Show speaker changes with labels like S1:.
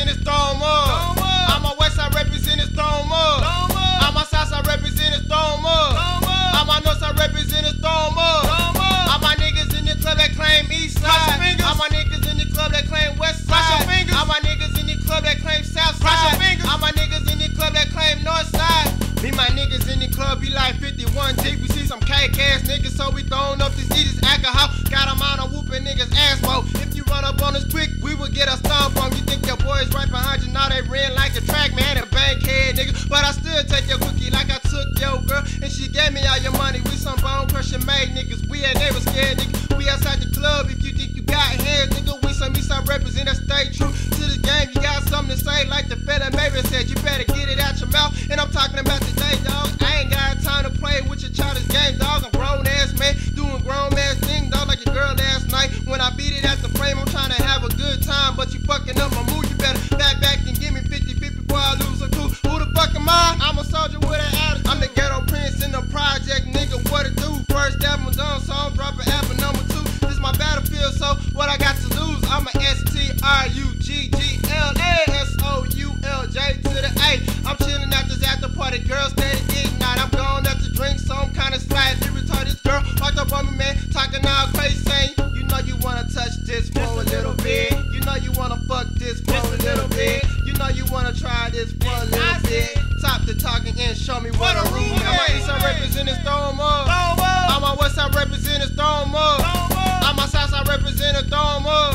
S1: representing Stone Mud.
S2: I'm a West Side
S1: representing Stone Mud.
S2: I'm a South Side
S1: representing Stone Mud.
S2: I'm a North Side
S1: representing Stone Mud.
S2: I'm my niggas in the club that claim East Side. I'm my niggas in the club that claim West Side. I'm my niggas in the club that claim South Side. I'm my niggas in the club that claim North Side. Me my niggas in the club be like 51 deep. We see some cake ass niggas, so we throwing up these niggas alcohol. Got a out of But I still take your cookie like I took your girl. And she gave me all your money. We some bone crushing made niggas. We ain't ever scared niggas. And show me what,
S1: what
S2: a room
S1: is.
S2: I'm my Eastside
S1: representing Stone Mud.
S2: I'm my Westside representing Stone up. I'm my Southside representing Stone
S1: up.